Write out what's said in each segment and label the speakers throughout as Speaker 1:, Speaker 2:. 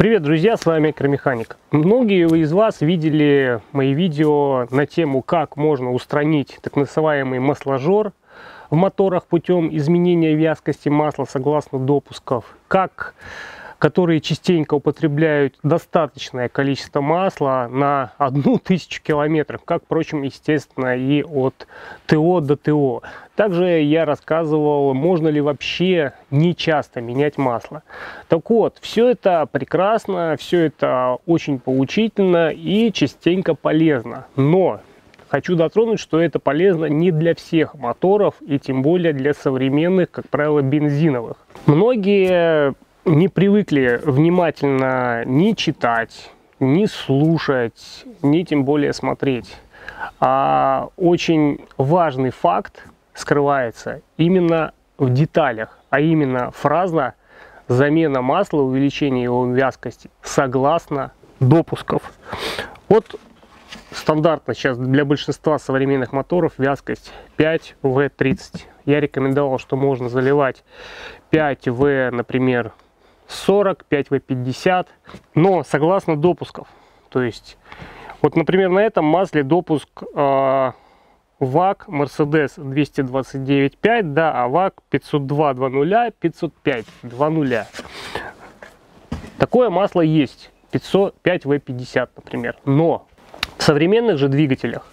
Speaker 1: Привет, друзья, с вами Экромеханик. Многие из вас видели мои видео на тему, как можно устранить так называемый масложор в моторах путем изменения вязкости масла согласно допусков, как которые частенько употребляют достаточное количество масла на одну тысячу километров, как, впрочем, естественно, и от ТО до ТО. Также я рассказывал, можно ли вообще не часто менять масло. Так вот, все это прекрасно, все это очень поучительно и частенько полезно. Но хочу дотронуть, что это полезно не для всех моторов и тем более для современных, как правило, бензиновых. Многие не привыкли внимательно ни читать, ни слушать, ни тем более смотреть. А очень важный факт скрывается именно в деталях, а именно фраза замена масла, увеличение его вязкости согласно допусков. Вот стандартно сейчас для большинства современных моторов вязкость 5В30. Я рекомендовал, что можно заливать 5В, например, 40, 5В50, но согласно допусков. То есть, вот, например, на этом масле допуск э, ВАК Mercedes 229.5, да, а ВАК 502 2.0, 505 2.0. Такое масло есть, 505В50, например. Но в современных же двигателях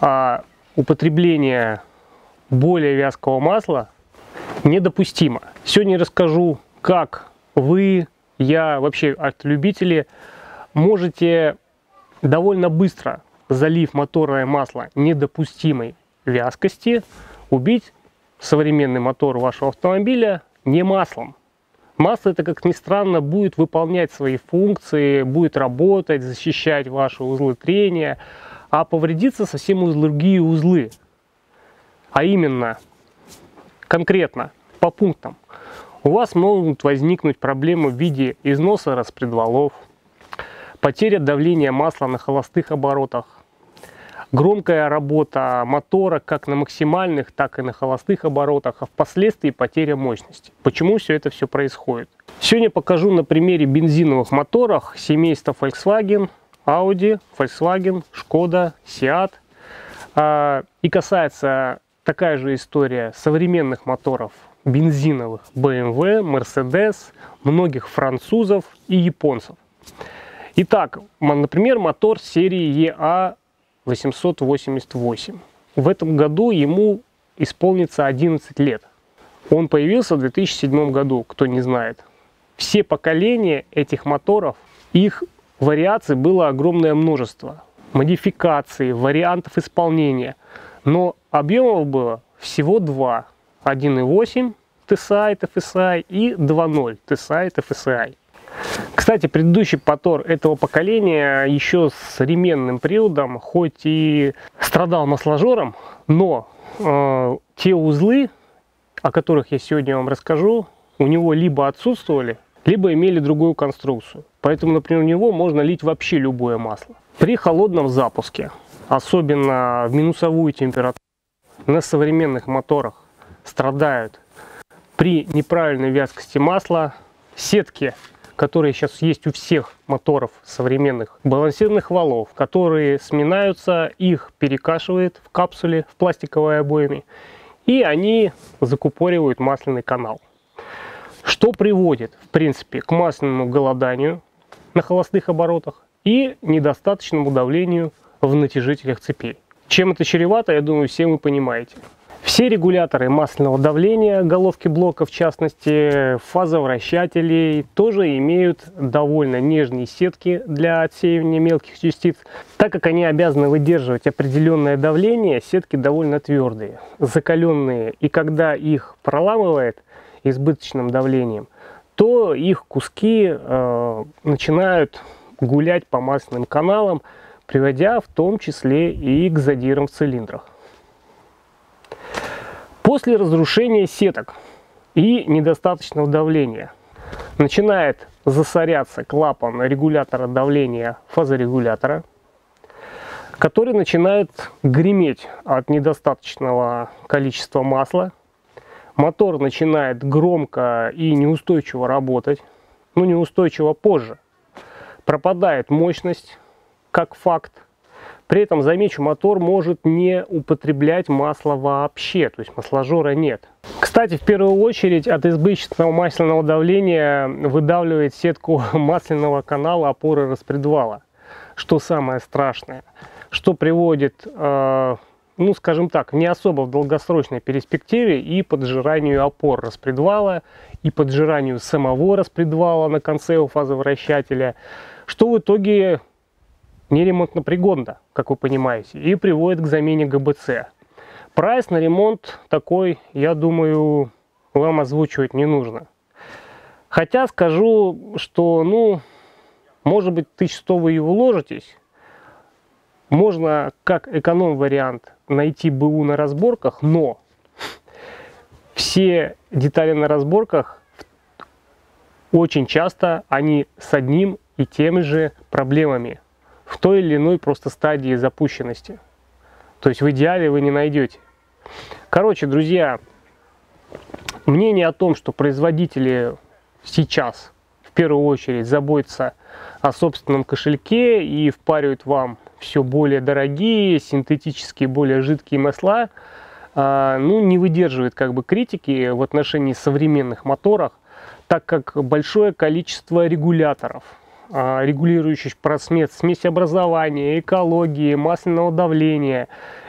Speaker 1: а, употребление более вязкого масла недопустимо. Сегодня расскажу, как вы, я, вообще автолюбители, можете довольно быстро, залив моторное масло недопустимой вязкости, убить современный мотор вашего автомобиля не маслом. Масло это, как ни странно, будет выполнять свои функции, будет работать, защищать ваши узлы трения, а повредиться совсем другие узлы. А именно, конкретно, по пунктам у вас могут возникнуть проблемы в виде износа распредвалов, потеря давления масла на холостых оборотах, громкая работа мотора как на максимальных, так и на холостых оборотах, а впоследствии потеря мощности. Почему все это все происходит? Сегодня покажу на примере бензиновых моторов семейства Volkswagen, Audi, Volkswagen, Skoda, Seat. А, и касается такая же история современных моторов бензиновых BMW, Mercedes, многих французов и японцев. Итак, например, мотор серии EA888. В этом году ему исполнится 11 лет. Он появился в 2007 году, кто не знает. Все поколения этих моторов, их вариаций было огромное множество. Модификаций, вариантов исполнения. Но объемов было всего два. 1.8 TSI, TFSI и 2.0 TSI, TFSI. Кстати, предыдущий мотор этого поколения еще с современным приводом, хоть и страдал масложором, но э, те узлы, о которых я сегодня вам расскажу, у него либо отсутствовали, либо имели другую конструкцию. Поэтому, например, у него можно лить вообще любое масло. При холодном запуске, особенно в минусовую температуру, на современных моторах страдают при неправильной вязкости масла сетки, которые сейчас есть у всех моторов современных, балансирных валов, которые сминаются, их перекашивает в капсуле, в пластиковой обойме, и они закупоривают масляный канал. Что приводит, в принципе, к масляному голоданию на холостых оборотах и недостаточному давлению в натяжителях цепей. Чем это чревато, я думаю, все вы понимаете. Все регуляторы масляного давления, головки блока в частности, фазовращателей тоже имеют довольно нежные сетки для отсеивания мелких частиц. Так как они обязаны выдерживать определенное давление, сетки довольно твердые, закаленные. И когда их проламывает избыточным давлением, то их куски э, начинают гулять по масляным каналам, приводя в том числе и к задирам в цилиндрах. После разрушения сеток и недостаточного давления начинает засоряться клапан регулятора давления фазорегулятора, который начинает греметь от недостаточного количества масла. Мотор начинает громко и неустойчиво работать. ну неустойчиво позже. Пропадает мощность, как факт. При этом, замечу, мотор может не употреблять масло вообще, то есть масложора нет. Кстати, в первую очередь от избыточного масляного давления выдавливает сетку масляного канала опоры распредвала. Что самое страшное, что приводит, э, ну скажем так, не особо в долгосрочной перспективе и поджиранию опор распредвала, и поджиранию самого распредвала на конце у фазовращателя, что в итоге не ремонтно пригодно, как вы понимаете, и приводит к замене ГБЦ. Прайс на ремонт такой, я думаю, вам озвучивать не нужно. Хотя скажу, что, ну, может быть, 1100 вы и уложитесь. Можно, как эконом-вариант, найти БУ на разборках, но все детали на разборках очень часто они с одним и теми же проблемами в той или иной просто стадии запущенности. То есть в идеале вы не найдете. Короче, друзья, мнение о том, что производители сейчас в первую очередь заботятся о собственном кошельке и впаривают вам все более дорогие, синтетические, более жидкие масла, а, ну, не выдерживает как бы критики в отношении современных моторов, так как большое количество регуляторов – регулирующих просмет смесеобразования, экологии, масляного давления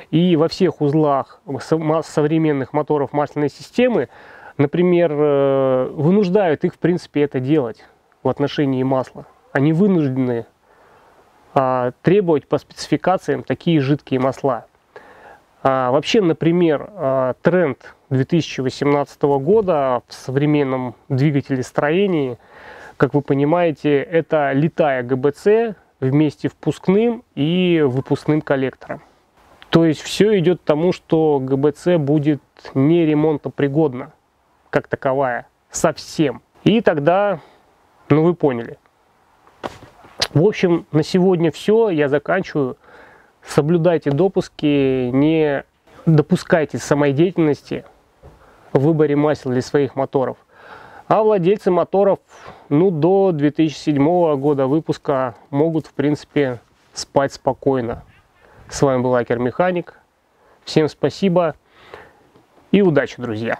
Speaker 1: и во всех узлах современных моторов масляной системы, например, э, вынуждают их, в принципе, это делать в отношении масла. Они вынуждены а, требовать по спецификациям такие жидкие масла. А, вообще, например, тренд 2018 года в современном двигателестроении – как вы понимаете, это летая ГБЦ вместе впускным и выпускным коллектором. То есть все идет к тому, что ГБЦ будет не ремонтопригодна, как таковая, совсем. И тогда, ну вы поняли. В общем, на сегодня все, я заканчиваю. Соблюдайте допуски, не допускайте самодеятельности в выборе масел для своих моторов. А владельцы моторов ну, до 2007 года выпуска могут, в принципе, спать спокойно. С вами был Акер Механик. Всем спасибо и удачи, друзья!